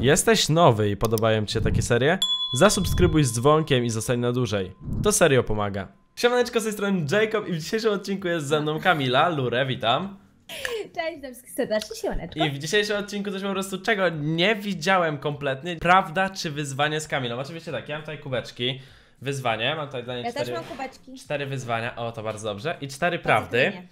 Jesteś nowy i podobają ci się takie serie? Zasubskrybuj z dzwonkiem i zostań na dłużej. To serio pomaga. Siemaneczko, z tej strony Jacob i w dzisiejszym odcinku jest ze mną Kamila, Lurę, witam. Cześć, witam wszystkich serdecznie, siemaneczko. I w dzisiejszym odcinku coś po prostu czego nie widziałem kompletnie. Prawda czy wyzwanie z Kamilą? Oczywiście tak, ja mam tutaj kubeczki. Wyzwanie, mam tutaj dla niej Ja też cztery, mam kubeczki. cztery wyzwania, o to bardzo dobrze. I cztery prawdy. cytrynie.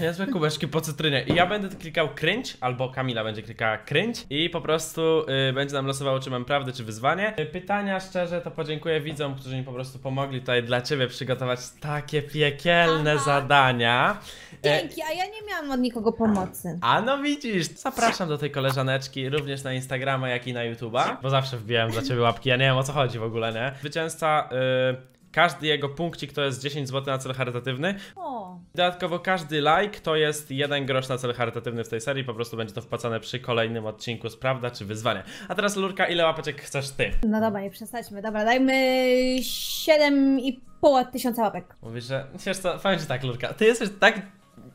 Niezłe kubeczki po cytrynie. I ja będę klikał cringe, albo Kamila będzie klikała cringe i po prostu y, będzie nam losowało, czy mam prawdę, czy wyzwanie. Y, pytania szczerze to podziękuję widzom, którzy mi po prostu pomogli tutaj dla ciebie przygotować takie piekielne Aha. zadania. E, Dzięki, a ja nie miałam od nikogo pomocy. a no widzisz, zapraszam do tej koleżaneczki również na Instagrama, jak i na YouTube'a, bo zawsze wbijałem dla ciebie łapki, ja nie wiem o co chodzi w ogóle, nie? Zwycięzca, y, każdy jego punkcik to jest 10 zł na cel charytatywny, O, dodatkowo każdy like to jest 1 grosz na cel charytatywny w tej serii, po prostu będzie to wpłacane przy kolejnym odcinku z prawda czy wyzwania. A teraz Lurka, ile łapeczek chcesz ty? no dobra, nie przesadźmy. Dobra, dajmy 7,5 tysiąca łapek. Mówisz, że, wiesz co, powiem ci tak Lurka, ty jesteś tak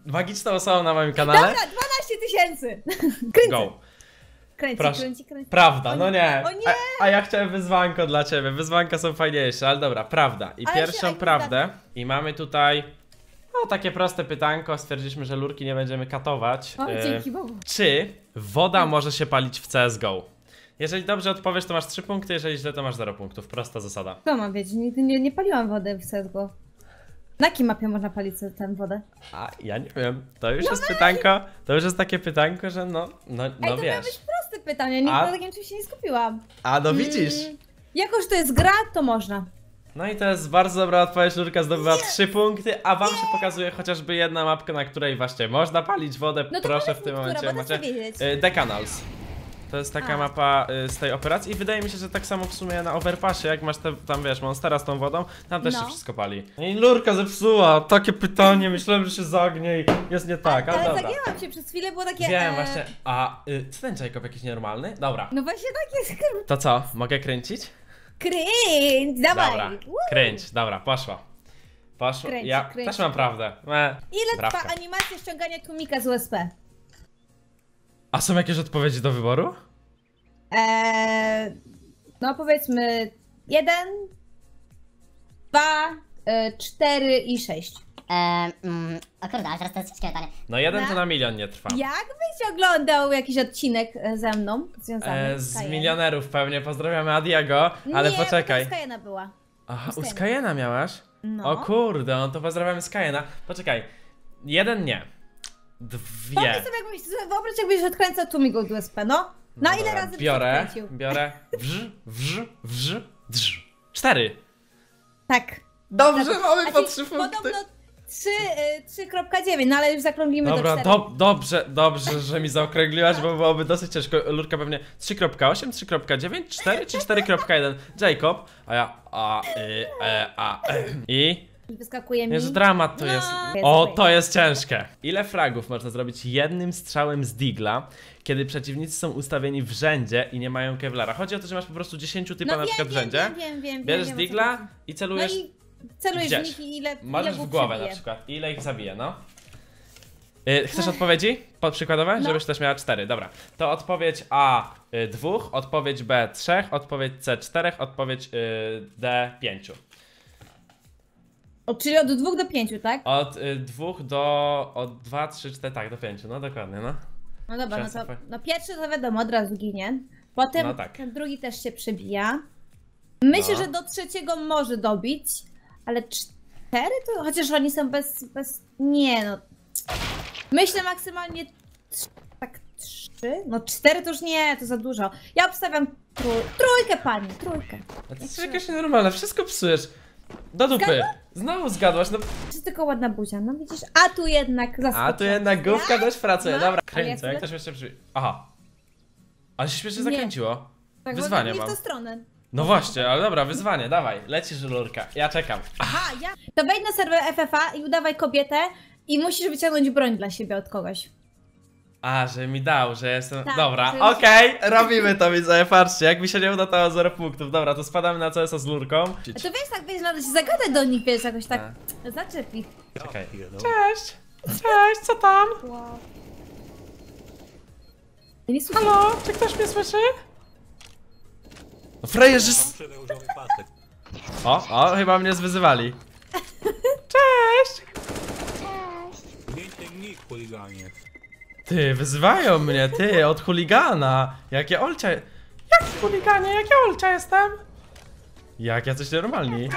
magiczną osobą na moim kanale, Dobra, 12 tysięcy! Go! Kręci, Proszę. kręci, kręci. Prawda, no nie. o nie! A, a ja chciałem wyzwanko dla ciebie. Wyzwanka są fajniejsze, ale dobra, prawda. I Ale się- pierwszą ale prawdę. I mamy tutaj. No, takie proste pytanko. Stwierdziliśmy, że lurki nie będziemy katować. O, E, dzięki Bogu. Czy woda może się palić w CSGO? Jeżeli dobrze odpowiesz, to masz 3 punkty, jeżeli źle, to masz 0 punktów. Prosta zasada. Co mam wiedzieć? Nigdy nie, nie paliłam wody w CSGO. Na jakiej mapie można palić tę wodę? A ja nie wiem. To już jest pytanko. To już jest takie pytanko, że no, no, Ej, no to miało wiesz. być proste pytanie, nigdy A- na takim czymś się nie skupiłam. A no widzisz. Mm, jako, że to jest gra, to można. No i to jest bardzo dobra odpowiedź, Lurka zdobywa 3 punkty, a wam się pokazuje chociażby jedna mapka, na której właśnie można palić wodę, No to proszę w tym momencie macie wiedzieć. y, Decanals. To jest taka A. mapa y, z tej operacji i wydaje mi się, że tak samo w sumie na Overpassie, jak masz te, tam wiesz, monstera z tą wodą, tam też No. się wszystko pali. I Lurka zepsuła, takie pytanie, myślałem, że się zagnie i jest nie tak, ale, Ale dobra. zagięłam się przez chwilę, było takie... Wiem e, właśnie, a y, co ten Jacob jakiś nienormalny? Dobra, No właśnie tak jest. to co, mogę kręcić? Cringe, dawaj. Dobra, Woo. kręć, dobra, poszło. Poszło, Kręć, ja kręć. też mam prawdę. E, Ile brawka. trwa animacja ściągania tłumika z USP? A są jakieś odpowiedzi do wyboru? Eee, no powiedzmy jeden, dwa, e, cztery i sześć. Eee, mm, o kurde, ale teraz to jest ciężkie pytanie. No jeden Na- to na milion nie trwa. Jakbyś oglądał jakiś odcinek e, ze mną związany E, z milionerów pewnie, pozdrawiamy Adiego, ale Nie, poczekaj. bo to z Cayenne była. Aha, u Cayenne. Skyena miałaś? No. O kurde, no to pozdrawiamy Skyena. Poczekaj, jeden nie. Dwie. Pomyśl sobie, jakbyś, wyobraź jakbyś odkręcał tłumik od USP, no. Na No ile dobra, razy byś Biorę, odkręcił? biorę, wrz, wrz, wrz, drz. Cztery. Tak. Dobrze, Tak. mamy po trzy punkty. Podobno 3, y, 3.9, no ale już zakrąglimy Dobra, do 4. do, dobrze, dobrze, że mi zaokrągliłaś, bo byłoby dosyć ciężko. Lurka pewnie 3.8, 3.9, 4 czy 4.1. Jacob, a ja a, y, e, a, e. I Wyskakuje mi. Jezu, dramat to No, jest. jest O, to jest ciężkie. Ile fragów można zrobić jednym strzałem z digla, kiedy przeciwnicy są ustawieni w rzędzie i nie mają kevlara? Chodzi o to, że masz po prostu 10 typa no, na przykład w rzędzie, Wiem, wiem, wiem, bierzesz wiem, digla i No celujesz. i celujesz gdzieś. w nich i ile Możesz ile w głowę przebije. na przykład. Ile ich zabije, no? Y, chcesz odpowiedzi? Pod przykładowe? No. Żebyś też miała cztery. Dobra. To odpowiedź A y, dwóch, odpowiedź B trzech, odpowiedź C czterech, odpowiedź y, D pięciu. O, czyli od 2 do 5, tak? Od y, dwóch do. od dwa, trzy, cztery, tak, do pięciu. No dokładnie, no. No dobra, no to no pierwszy to wiadomo, od razu ginie. Potem No tak. ten drugi też się przebija. Myślę, No. że do trzeciego może dobić, ale cztery to chociaż oni są bez. bez... Nie no. Myślę maksymalnie trz- tak trzy. No cztery to już nie, to za dużo. Ja obstawiam trój... trójkę pani, trójkę. A ty jesteś jakaś nienormalna, wszystko psujesz. Do dupy. Znowu zgadłaś, no. Czy tylko ładna buzia, no widzisz? A tu jednak zaskoczę. A tu jednak główka też pracuje. No, Dobra, kręcę, ja jak chcę- to śmiesznie brzmi. Aha. Ale się śmiesznie Nie. zakręciło. Tak, Wyzwanie nie w mam. tą stronę. No właśnie, ale dobra, wyzwanie, dawaj. Lecisz lurka, ja czekam. Aha, ja. To wejdź na serwer FFA i udawaj kobietę i musisz wyciągnąć broń dla siebie od kogoś. A, że mi dał, że jestem. Tak, Dobra, że- okej, robimy to, widzowie, patrzcie. Jak mi się nie uda, to mam 0 punktów. Dobra, to spadamy na CS-a z lurką. A to wiesz, tak wiesz, no, się zagadać do nich, wiesz, jakoś tak zaczep ich. Czekaj. Cześć! Cześć, co tam? Wow. Ja nie słyszę. Halo, czy ktoś mnie słyszy? No pasek. O, o, chyba mnie zwyzywali. Cześć! Więcej nikt chuliganie. Ty, wyzywają mnie, ty, od chuligana. Jakie olcia... Jaki chuliganie, jakie olcia jestem? Jak ja coś normalni.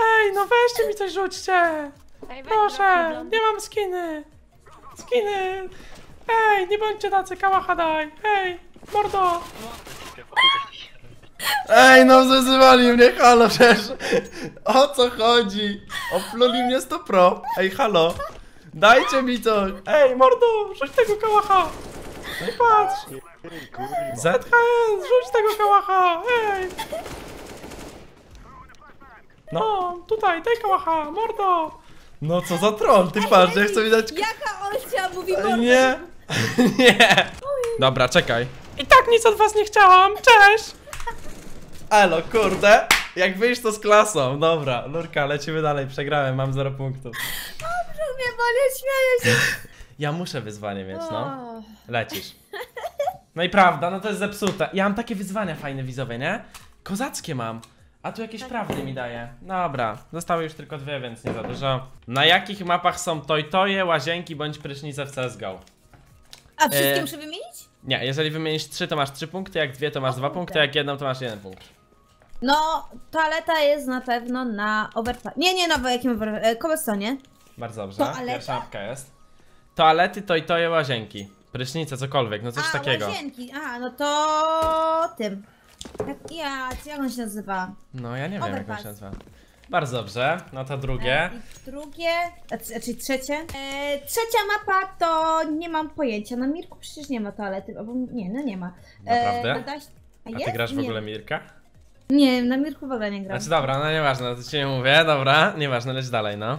Ej, no weźcie mi coś rzućcie. Proszę, nie mam skiny. Skiny. Ej, nie bądźcie tacy, kałacha daj. Ej, mordo. Ej, no zezywali mnie, halo, przecież. O co chodzi? Opluli mnie 100 pro. Ej, halo. Dajcie mi coś. Ej, mordo, rzuć tego kałacha. Ej, patrz. ZHS, rzuć tego kałacha. Ej. No, tutaj, daj kałacha, mordo. No co za troll, ty patrz, ja chcę mi dać... Jaka Olcia mówi Ej, mordę? Nie, nie. Dobra, czekaj. I tak nic od was nie chciałam, cześć. Elo, kurde. Jak wyjść to z klasą, dobra. Lurka, lecimy dalej, przegrałem, mam 0 punktów. Mnie boli, śmieję się. Ja muszę wyzwanie mieć, no. O. Lecisz. No i prawda, no to jest zepsute. Ja mam takie wyzwania fajne widzowie, nie? Kozackie mam. A tu jakieś prawdy mi daje. Dobra, zostały już tylko dwie, więc nie za dużo. Na jakich mapach są tojtoje, łazienki bądź prysznice w CSGO? A wszystkie E, muszę wymienić? Nie, jeżeli wymienisz trzy, to masz trzy punkty, jak dwie, to masz dwa kurde. punkty, jak jedną, to masz jeden punkt. No, toaleta jest na pewno na overtime. Nie, nie, na jakim overtime? Cobblestone'ie. Bardzo dobrze. Toaleta? Pierwsza mapka jest. Toalety, tojtoje, łazienki. Prysznice, cokolwiek, no coś A, takiego. łazienki. A, no to tym. Jak, ja, jak on się nazywa? No ja nie wiem, jak on Overpass. się nazywa. Bardzo dobrze, no to drugie. E, I drugie, a, c- czyli trzecie. E, trzecia mapa to nie mam pojęcia. Na Mirku przecież nie ma toalety, albo nie, no nie ma. Naprawdę? Adaś, a A ty grasz w nie. ogóle Mirka? Nie, na Mirku w ogóle nie gram. Znaczy dobra, no nieważne, to ci nie mówię, dobra, nieważne, leć dalej, no.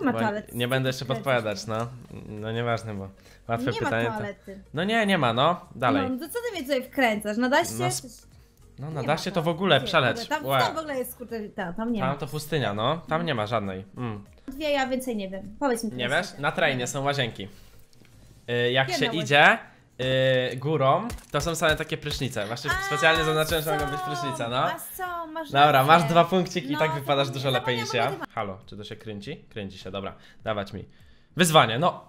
Nie ma toalety. nie będę jeszcze podpowiadać, no. No nieważne, bo łatwe Nie pytanie ma to... toalety. No nie, nie ma, no, dalej. No, to co ty mnie tutaj wkręcasz? Na daście? No, sp- No Nie ma to w ogóle przeleć. Tam, tam w ogóle jest kurde, tam, tam nie Tam ma. to pustynia, no, tam nie ma żadnej. Mm. Dwie, ja więcej nie wiem. Powiedz mi Nie wiesz? Na trainie są łazienki. Y, jak się idzie y, górą, to są same takie prysznice. Właśnie A, specjalnie zaznaczyłem, że mogą być prysznice, no. A co, masz Dobra, masz dwa punkciki i No, tak to wypadasz nie- dużo lepiej niż ja. Halo, czy to się kręci? Kręci się, dobra. Dawać mi. Wyzwanie, no.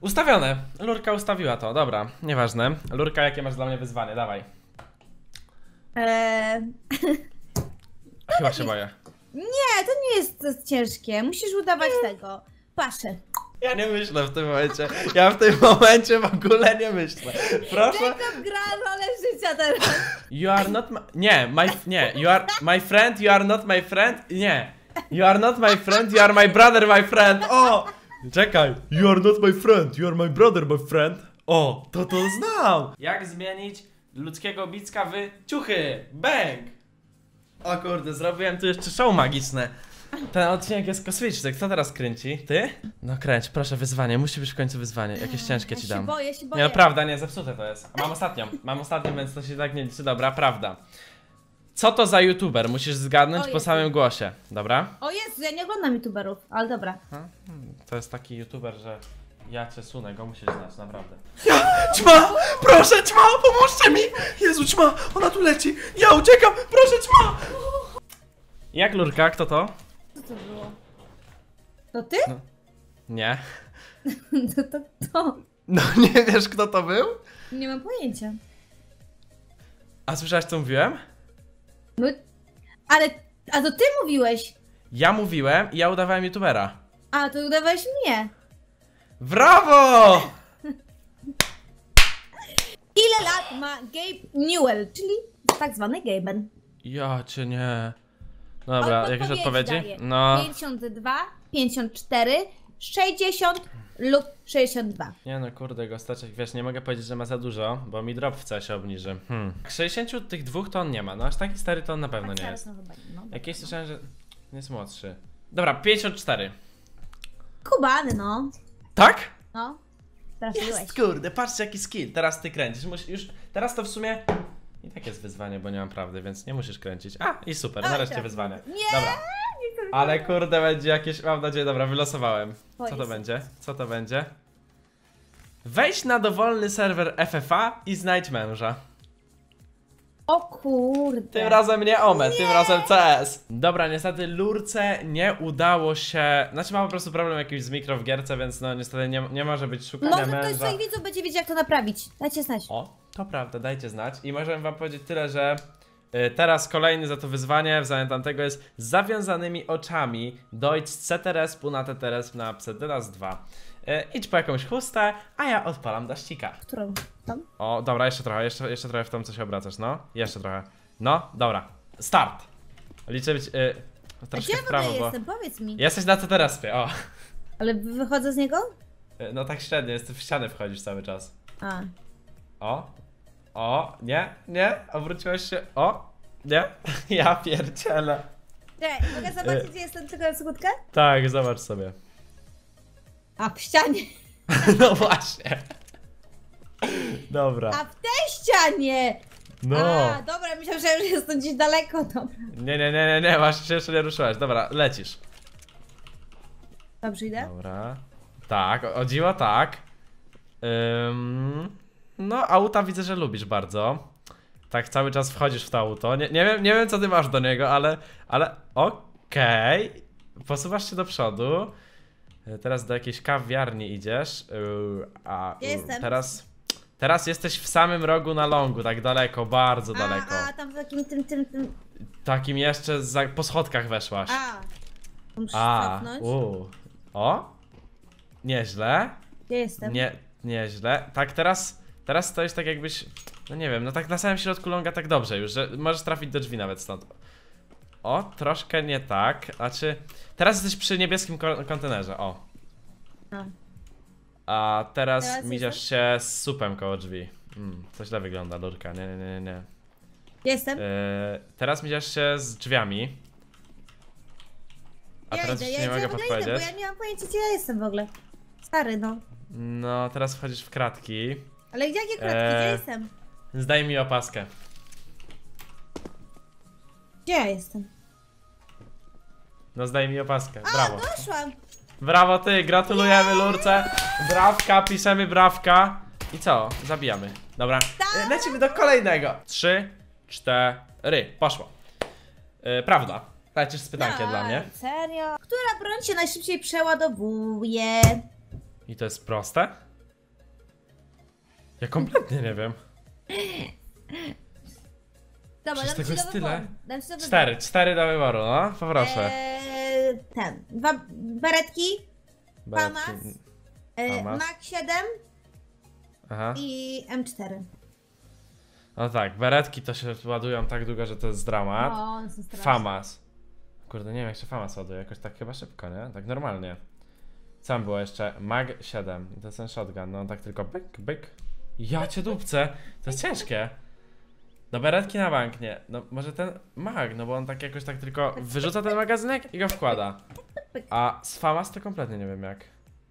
Ustawione. Lurka ustawiła to, dobra. Nieważne. Lurka, jakie masz dla mnie wyzwanie? Dawaj. Eee, Chyba się boję. nie, to nie jest ciężkie. Musisz udawać tego. Paszę. Ja nie myślę w tym momencie. Ja w tym momencie w ogóle nie myślę. Proszę. Jacob gra rolę życia teraz. You are not my... Nie, my... Nie, you are my friend, you are not my friend. Nie. You are not my friend, you are my brother, my friend. O! Czekaj. You are not my friend, you are my brother, my friend. O, to to znam. Jak zmienić ludzkiego bicka w ciuchy? Bang! O kurde, zrobiłem tu jeszcze show magiczne. Ten odcinek jest kosmiczny. Kto teraz kręci? Ty? No kręć, proszę, wyzwanie. Musi być w końcu wyzwanie. Jakieś ciężkie Ja ci się dam. boję, się boję. Nie, no prawda, nie, zepsute to jest. A Mam ostatnią, mam ostatnią, więc to się tak nie liczy. Dobra, prawda. Co to za youtuber? Musisz zgadnąć O po samym głosie. Dobra? O Jezu, ja nie oglądam youtuberów, ale dobra. To jest taki youtuber, że ja cię sunę, go musisz znać, naprawdę. Ja! Ćma! Proszę, ćma! Pomóżcie mi! Jezu, ćma! Ona tu leci! Ja uciekam! Proszę, ćma! Jak lurka? Kto to? Co to było? To ty? No. Nie. To, to, to. No nie wiesz kto to był? Nie mam pojęcia. A słyszałaś co mówiłem? No, ale, a to ty mówiłeś. Ja mówiłem i ja udawałem youtubera. A, to udawałeś mnie. Brawo! Ile lat ma Gabe Newell, czyli tak zwany Gaben? Ja cię nie. Dobra, jakieś odpowiedzi? daje. No. 52, 54, 60 lub 62. Nie no, kurde, Gosteczek, wiesz, nie mogę powiedzieć, że ma za dużo, bo mi drop w się obniży. Hmm. 60 tych dwóch to on nie ma, no aż taki stary to on na pewno nie Zaraz, jest. no no. Jakieś słyszałem, że jest młodszy. Dobra, 54. Kubany, no. Tak? No. Trafiłeś. Jest, kurde, patrzcie jaki skill, teraz ty kręcisz, musisz już, teraz to w sumie i tak jest wyzwanie, bo nie mam prawdy, więc nie musisz kręcić. A, i super, A, nareszcie tak. wyzwanie. Nie, Dobra, ale kurde, będzie jakieś, mam nadzieję, dobra, wylosowałem. Co to będzie? Co to będzie? Wejdź na dowolny serwer FFA i znajdź męża. O kurde. Tym razem nie OME, tym razem CS. Dobra, niestety Lurce nie udało się. Znaczy ma po prostu problem jakiś z mikro w gierce, więc no niestety nie, nie może być szukania Może ktoś z męża. swoich widzów będzie wiedział jak to naprawić. Dajcie znać. O, to prawda, dajcie znać. I możemy wam powiedzieć tyle, że y, teraz kolejny za to wyzwanie w zamian tamtego jest z zawiązanymi oczami dojść z CTRS na TTRS na Psetyras 2. Y, idź po jakąś chustę, a ja odpalam daścika. Którą? Tam? O, dobra, jeszcze trochę, jeszcze, jeszcze trochę w tą, co się obracasz, no. Jeszcze trochę. No, dobra. Start. Liczę być... Y, A troszkę gdzie ja w prawo, bo... jestem? Powiedz mi. Jesteś na CTRS-ie, o. Ale wychodzę z niego? Y, No tak średnio, jest w ścianę wchodzisz cały czas. A. O. O, nie, nie, obróciłeś się. O, nie. Ja pierdzielę. Cześć, mogę zobaczyć gdzie jestem tylko na sekundkę? Tak, zobacz sobie. A w ścianie. No właśnie. Dobra. A w tej ścianie! No. A, dobra, myślałam, że już jestem gdzieś daleko, dobra. Nie, nie, nie, nie, nie, właśnie się jeszcze nie ruszyłaś. Dobra, lecisz. Dobrze idę? Dobra. Tak, o, o dziwo tak. Ym, no, auta widzę, że lubisz bardzo. Tak cały czas wchodzisz w to auto. Nie, nie, wiem, nie wiem, co ty masz do niego, ale. Ale. Okej. Posuwasz się do przodu. Y, Teraz do jakiejś kawiarni idziesz. y, a jestem? teraz. Teraz jesteś w samym rogu na longu, tak daleko, bardzo daleko. A, a tam w takim tym, tym, tym. Takim jeszcze za, po schodkach weszłaś. A. Muszę A, u. O? Nieźle. Gdzie jestem? Nie, nieźle. Tak, teraz, teraz stoisz tak jakbyś, no nie wiem, no tak na samym środku longa tak dobrze już, że możesz trafić do drzwi nawet stąd. O, troszkę nie tak, znaczy, teraz jesteś przy niebieskim ko- kontenerze, o. A. A teraz, Teraz miziasz się z supem koło drzwi. Mm, to źle wygląda, Lurka, nie, nie, nie, nie. Jestem? Yy, teraz miziasz się z drzwiami. A ja teraz idę, już ja nie idę, mogę ogóle idę, podpowiedzieć. bo ja nie mam pojęcia gdzie ja jestem w ogóle. Stary, no. No, teraz wchodzisz w kratki. Ale jakie kratki, Eee. gdzie jestem? Zdaj mi opaskę. Gdzie ja jestem? No zdaj mi opaskę. Brawo. A, doszłam! Brawo ty, gratulujemy Lurce. Brawka, piszemy brawka. I co? Zabijamy. Dobra. Tak. E, Lecimy do kolejnego. Trzy, cztery. Poszło. E, prawda. Lecisz z pytankiem Tak, dla mnie. Serio? Która broń się najszybciej przeładowuje? I to jest proste? Ja kompletnie nie wiem. Dobra, Przecież dam tego ci do tyle. wyboru. Dam ci do wyboru. Cztery, cztery do wyboru, no. Poproszę. Eee, ten. Dwa beretki, Beretki. Famas. e, Famas. Mac 7 Aha. i M4. No tak, beretki to się ładują tak długo, że to jest dramat. O, one są straszne. Famas. Kurde, nie wiem jak się Famas ładuje, jakoś tak chyba szybko, nie? Tak normalnie. Co tam było jeszcze? Mag 7. To jest ten shotgun, no tak tylko byk, byk. Ja cię dupce, to jest ciężkie. No beretki na bank, nie. No może ten mag, no bo on tak jakoś tak tylko wyrzuca ten magazynek i go wkłada. A z Famas to kompletnie nie wiem jak.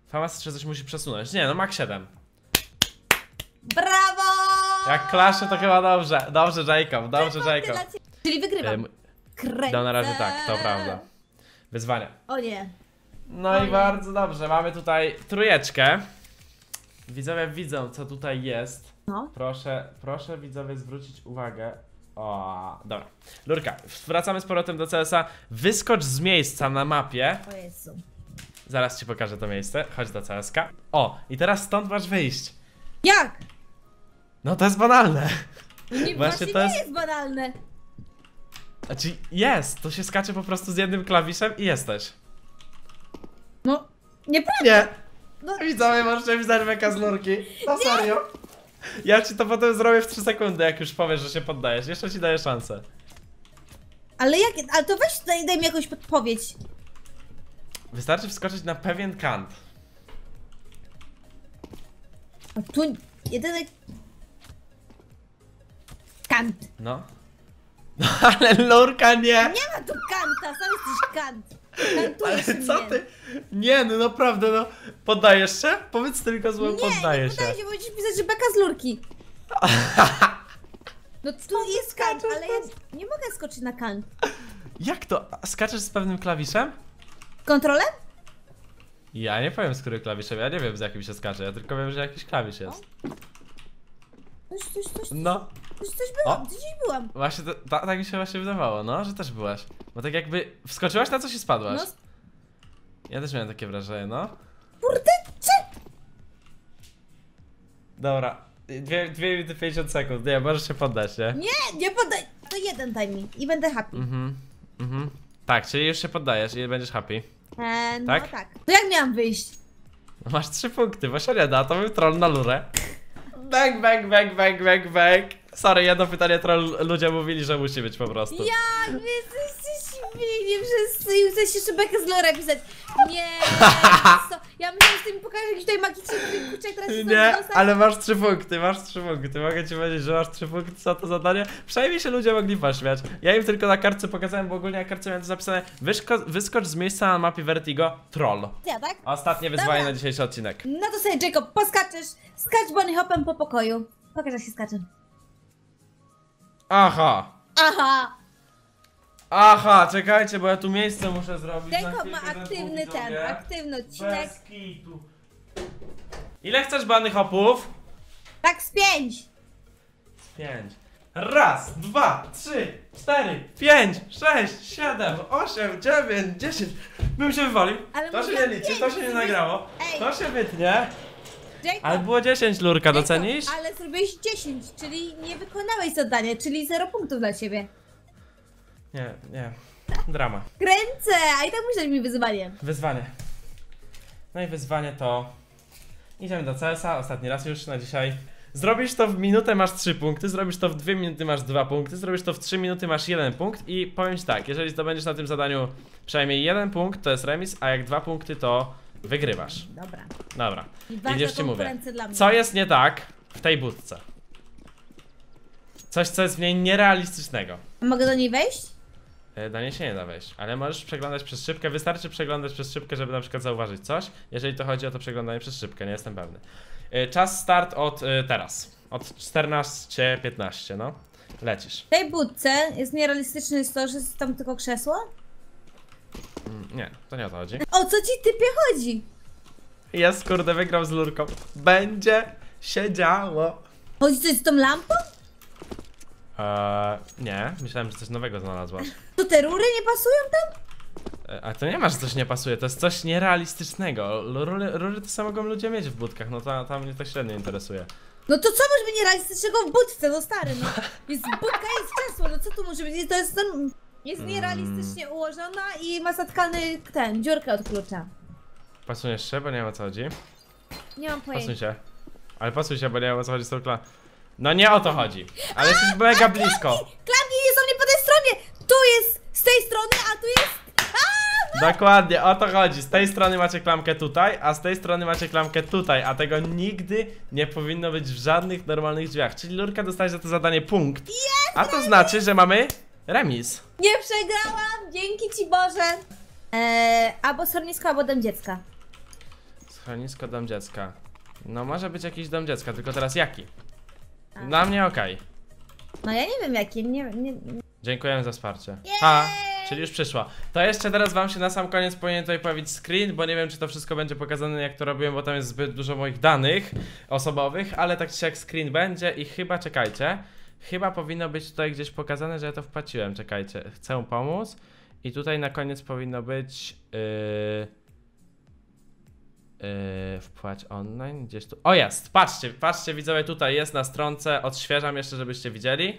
Famas jeszcze coś musi przesunąć. Nie, no mag 7. Brawo! Jak klasze to chyba dobrze. Dobrze Jacob, dobrze Jacob. Czyli wygrywam. Kręcę. No na razie tak, to prawda. Wyzwania. O nie. No O i nie. bardzo dobrze, mamy tutaj trójeczkę. Widzowie widzą, co tutaj jest. No. Proszę, proszę widzowie zwrócić uwagę. O, dobra. Lurka, wracamy z powrotem do CS-a. Wyskocz z miejsca na mapie. O Jezu. Zaraz ci pokażę to miejsce. Chodź do CSK. O, i teraz stąd masz wyjść. Jak? No to jest banalne. Nie, Właśnie właśnie to jest- jest banalne. Znaczy, jest. To się skacze po prostu z jednym klawiszem i jesteś. No, nieprawda. Nie. No. Widzowie, możecie mi zdać beka z lurki. No serio. Ja ci to potem zrobię w 3 sekundy, jak już powiesz, że się poddajesz. Jeszcze ci daję szansę. Ale jak, ale to weź daj, daj mi jakąś podpowiedź. Wystarczy wskoczyć na pewien kant. A tu jedyny... Kant. No. No ale lurka nie! Nie ma tu kanta, sam jesteś kant. Ale co ty? Nie, no naprawdę, no. Poddajesz się? Powiedz tylko złe, Nie, poddaję nie się. podaję się, bo pisać, że beka z lurki. No tu jest skaczesz ale ja nie mogę skoczyć na kant. Jak to? Skaczesz z pewnym klawiszem? Kontrolę? Ja nie powiem z którym klawiszem, ja nie wiem z jakim się skacze, ja tylko wiem, że jakiś klawisz jest. Coś, coś, coś, No, coś, coś byłam, O. gdzieś byłam. właśnie to, ta, tak mi się właśnie wydawało, no, że też byłaś. Bo tak jakby wskoczyłaś na coś i spadłaś. No, Ja też miałem takie wrażenie, no. kurde, czy? Dobra, dwie, dwie minuty 50 sekund, nie, możesz się poddać, nie? Nie, nie podaj. To jeden timing i będę happy. Mhm, mhm. Tak, czyli już się poddajesz i będziesz happy. E, no Tak? tak? To jak miałam wyjść? No Masz trzy punkty, bo się nie da, to był troll na lurę. Bang, bang, bang, bang, bang, bang. Sorry, jedno pytanie troll ludzie mówili, że musi być po prostu. Jak wy jesteście śmieni wszyscy i chcecie jeszcze bekę z lore pisać. Nie, co? Ja myślałam, że ty mi pokażesz jakiś tutaj magiczny kurczak, teraz Nie, ale masz trzy punkty, masz trzy punkty. Mogę ci powiedzieć, że masz trzy punkty za to zadanie. Przynajmniej się ludzie mogli pośmiać. Ja im tylko na kartce pokazałem, bo ogólnie na kartce miałem to zapisane. Wyszko- wyskocz z miejsca na mapie Vertigo, troll. Ja, tak? Ostatnie wyzwanie Dobra. na dzisiejszy odcinek. No to sobie, Jacob, poskaczesz. Skacz bunny hopem po pokoju. Pokaż, jak się skacze. Aha. Aha! Aha, czekajcie, bo ja tu miejsce muszę zrobić. chwilkę, ma aktywny ten, aktywny odcinek. Bez kitu. Ile chcesz bany hopów? Tak z pięć. Pięć. Raz, dwa, trzy, cztery, pięć, sześć, siedem, osiem, dziewięć, dziesięć. Bym się wywalił. Ale to się nie liczy, pięć, to się nie nagrało. Ej. To się wytnie. Jacob, Ale było 10 lurka, Jacob, docenisz? Ale zrobiłeś 10, czyli nie wykonałeś zadania, czyli 0 punktów dla ciebie. Nie, nie. Drama. Kręcę, a i tak musisz mi wyzwanie. Wyzwanie. No i wyzwanie to. Idziemy do CS-a, ostatni raz już na dzisiaj. Zrobisz to w minutę, masz 3 punkty, zrobisz to w 2 minuty, masz 2 punkty, zrobisz to w 3 minuty, masz 1 punkt i powiem ci tak, jeżeli zdobędziesz na tym zadaniu przynajmniej 1 punkt, to jest remis, a jak 2 punkty, to wygrywasz. Dobra. Dobra, Idziesz ci mówię. co jest nie tak w tej budce? Coś, co jest w niej nierealistycznego. A Mogę do niej wejść? E, Do niej się nie da wejść, ale możesz przeglądać przez szybkę. Wystarczy przeglądać przez szybkę, żeby na przykład zauważyć coś. Jeżeli to chodzi o to przeglądanie przez szybkę, nie jestem pewny. E, Czas start od e, teraz. Od 14.15, no. Lecisz. W tej budce jest nierealistyczne jest to, że jest tam tylko krzesło? Mm, Nie, to nie o to chodzi. O co ci typie chodzi? Jest, kurde, wygrał z lurką. Będzie się działo. Chodzi coś z tą lampą? Eee, nie, myślałem, że coś nowego znalazłaś. To te rury nie pasują tam? E, A to nie ma, że coś nie pasuje, to jest coś nierealistycznego. Rury, rury to samo mogą ludzie mieć w budkach, no to, to mnie to średnio interesuje. No to co może być nierealistycznego w budce, no stary, no. Jest budka, jest krzesło, no co tu może być? To jest, no, jest Mm. nierealistycznie ułożona i ma zatkany ten, dziurkę od klucza. Pasujesz się, bo nie wiem o co chodzi. Nie mam Pasuj pojęcia. się. Ale pasuj się, bo nie wiem o co chodzi z tą kla... No nie o to chodzi. Ale jesteś mega blisko. Klamki nie są nie po tej stronie! Tu jest z tej strony, a tu jest... Dokładnie, o to chodzi. Z tej strony macie klamkę tutaj, a z tej strony macie klamkę tutaj, a tego nigdy nie powinno być w żadnych normalnych drzwiach. Czyli Lurka dostaje za to zadanie punkt. A to znaczy, że mamy remis. Nie przegrałam, dzięki ci Boże! Eee, albo schronisko, albo dom dziecka. Schronisko dom dziecka. No może być jakiś dom dziecka, tylko teraz jaki? Dla mnie okej. No ja nie wiem jaki, nie, nie, Dziękujemy za wsparcie. Ha, czyli już przyszła. To jeszcze teraz wam się na sam koniec powinien tutaj pojawić screen, bo nie wiem czy to wszystko będzie pokazane jak to robiłem, bo tam jest zbyt dużo moich danych osobowych, ale tak czy jak screen będzie i chyba, czekajcie, chyba powinno być tutaj gdzieś pokazane, że ja to wpłaciłem, czekajcie, chcę pomóc i tutaj na koniec powinno być yy, yy, wpłać online, gdzieś tu, o jest, patrzcie, patrzcie widzowie, tutaj jest na stronce, odświeżam jeszcze, żebyście widzieli.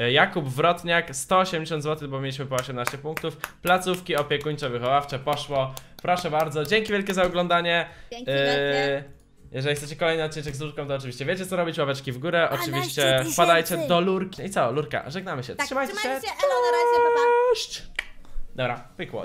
E, Jakub Wrotniak, 180 zł, bo mieliśmy po 18 punktów. Placówki opiekuńczo-wychowawcze poszło. Proszę bardzo, dzięki wielkie za oglądanie. Dzięki wielkie. Jeżeli chcecie kolejny odcinek z Lurką, to oczywiście wiecie co robić, łapeczki w górę. 12 Oczywiście wpadajcie do Lurki. I co, Lurka, żegnamy się. Tak, trzymajcie, trzymajcie się. elo, na razie, pa, pa. Dobra, pykło.